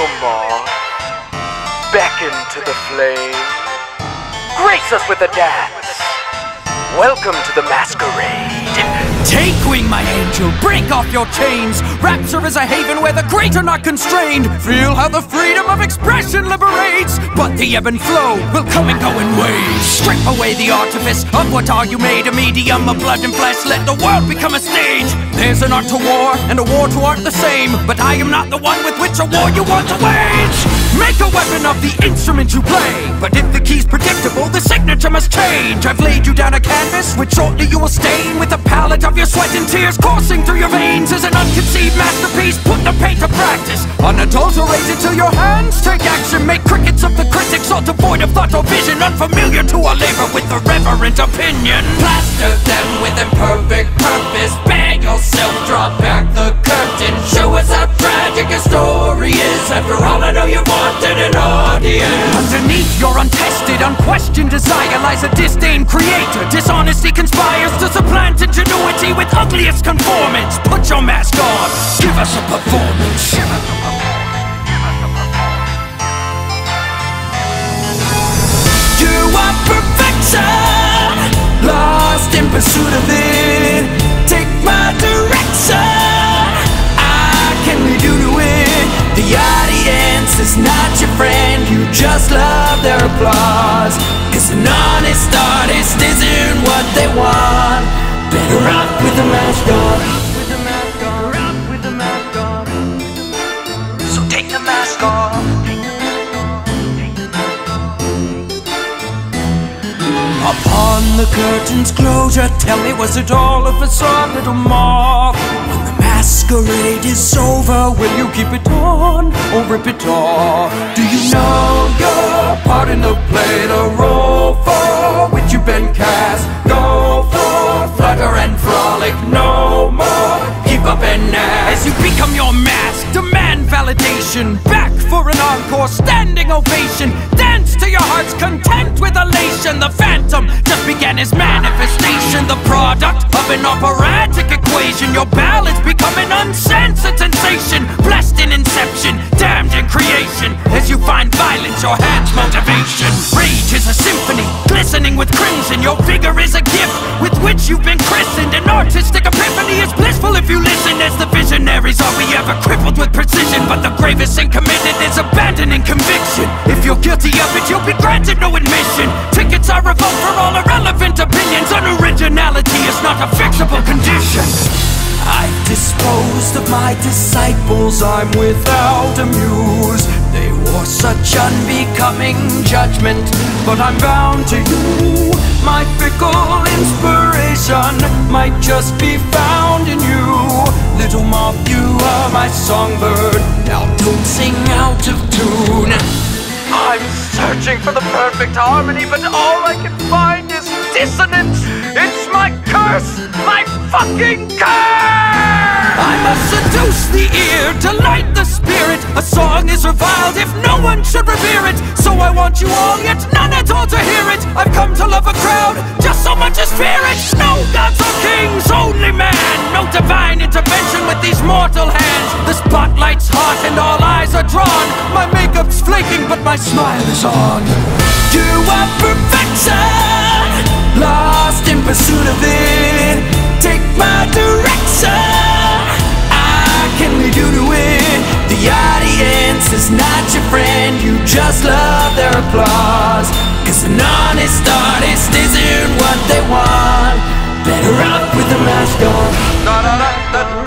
Come on. Beckon to the flame. Grace us with a dance. Welcome to the masquerade. Take wing, my angel, break off your chains. Rapture is a haven where the great are not constrained. Feel how the freedom of expression liberates. But the ebb and flow will come and go in waves. Strip away the artifice of what are you made? A medium of blood and flesh. Let the world become a stage. There's an art to war and a war to art the same. But I am not the one with which a war you want to wage. Make a weapon of the instrument you play. But if the key's predictable, the signature must change. I've laid you down a canvas, which shortly you will stain with the palette of your sweat and tears coursing through your veins is an unconceived masterpiece. Put the paint to practice, unadulterated till your hands take action. Make crickets of the critics, all devoid of thought or vision, unfamiliar to our labor with irreverent opinion. Plaster them with imperfect purpose. Bang yourself, draw story is. After all, I know you wanted an audience. Underneath your untested, unquestioned desire lies a disdain creator. Dishonesty conspires to supplant ingenuity with ugliest conformance. Put your mask on, give us a performance. Applause. Cause an honest artist isn't what they want. Better off with the mask on. So take the mask off. Upon the curtain's closure, tell me, was it all a facade, little moth? When the masquerade is over, will you keep it on or rip it off? Do you know your part in the play, the role for which you've been cast? Go for flutter and frolic, no more. Keep up and ask. As you become your mask, demand validation. Back for an encore, standing ovation. Dance to your heart's content with elation. The phantom just began his manifestation. The product of an operatic equation. As you find violence, your hand's motivation. Rage is a symphony, glistening with crimson. Your vigor is a gift with which you've been christened. An artistic epiphany is blissful if you listen. As the visionaries are we ever crippled with precision. But the gravest sin committed is abandoning conviction. If you're guilty of it, you'll be granted no admission. Tickets are revoked for all irrelevant opinions. Unoriginality is not a fixable condition. I've disposed of my disciples, I'm without a muse. Unbecoming judgment, but I'm bound to you. My fickle inspiration might just be found in you. Little moth, you are my songbird. Now don't sing out of tune. I'm searching for the perfect harmony, but all I can find is dissonance. It's my curse, my fucking curse! I must seduce the ear, delight the spirit. A song is reviled should revere it. So I want you all, yet none at all to hear it. I've come to love a crowd, just so much as fear it. No gods or kings, only man. No divine intervention with these mortal hands. The spotlight's hot and all eyes are drawn. My makeup's flaking, but my smile is on. You are perfection, lost in pursuit of it. Applause. Cause an honest artist isn't what they want. Better off with the mask on.